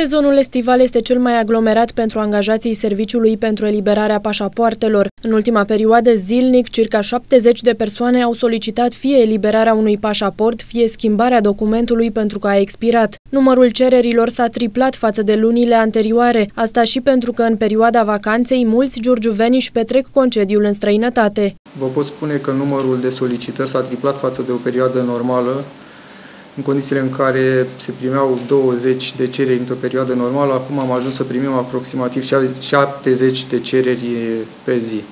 Sezonul estival este cel mai aglomerat pentru angajații serviciului pentru eliberarea pașapoartelor. În ultima perioadă, zilnic, circa 70 de persoane au solicitat fie eliberarea unui pașaport, fie schimbarea documentului pentru că a expirat. Numărul cererilor s-a triplat față de lunile anterioare, asta și pentru că în perioada vacanței mulți giurgiuveni își petrec concediul în străinătate. Vă pot spune că numărul de solicitări s-a triplat față de o perioadă normală, în condițiile în care se primeau 20 de cereri într-o perioadă normală, acum am ajuns să primim aproximativ 70 de cereri pe zi.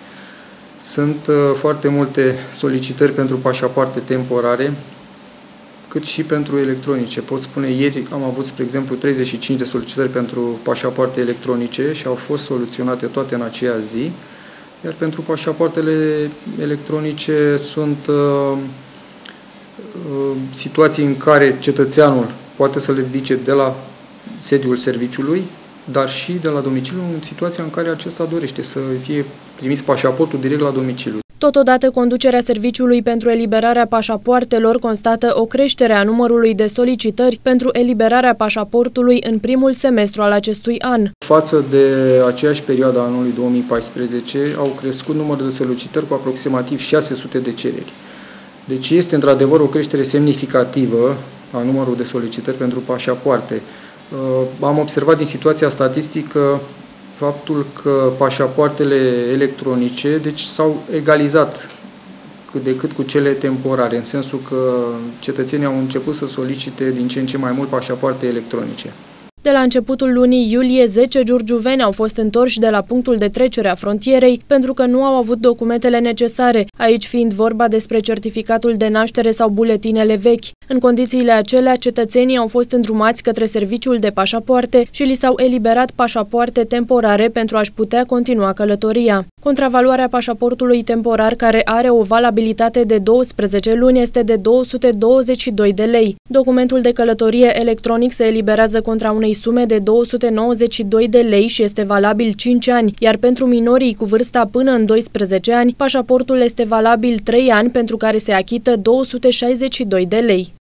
Sunt uh, foarte multe solicitări pentru pașapoarte temporare, cât și pentru electronice. Pot spune, ieri am avut, spre exemplu, 35 de solicitări pentru pașapoarte electronice și au fost soluționate toate în aceea zi, iar pentru pașapoartele electronice sunt uh, Uh, situații în care cetățeanul poate să le ridice de la sediul serviciului, dar și de la domiciliu în situația în care acesta dorește să fie trimis pașaportul direct la domiciliu. Totodată, conducerea serviciului pentru eliberarea pașapoartelor constată o creștere a numărului de solicitări pentru eliberarea pașaportului în primul semestru al acestui an. Față de aceeași perioadă a anului 2014, au crescut numărul de solicitări cu aproximativ 600 de cereri. Deci este într-adevăr o creștere semnificativă a numărului de solicitări pentru pașapoarte. Uh, am observat din situația statistică faptul că pașapoartele electronice deci s-au egalizat cât de cât cu cele temporare, în sensul că cetățenii au început să solicite din ce în ce mai mult pașapoarte electronice. De la începutul lunii iulie, 10 giurgiuveni au fost întorși de la punctul de trecere a frontierei pentru că nu au avut documentele necesare, aici fiind vorba despre certificatul de naștere sau buletinele vechi. În condițiile acelea, cetățenii au fost îndrumați către serviciul de pașapoarte și li s-au eliberat pașapoarte temporare pentru a-și putea continua călătoria. Contravaloarea pașaportului temporar, care are o valabilitate de 12 luni, este de 222 de lei. Documentul de călătorie electronic se eliberează contra unei sume de 292 de lei și este valabil 5 ani, iar pentru minorii cu vârsta până în 12 ani, pașaportul este valabil 3 ani pentru care se achită 262 de lei.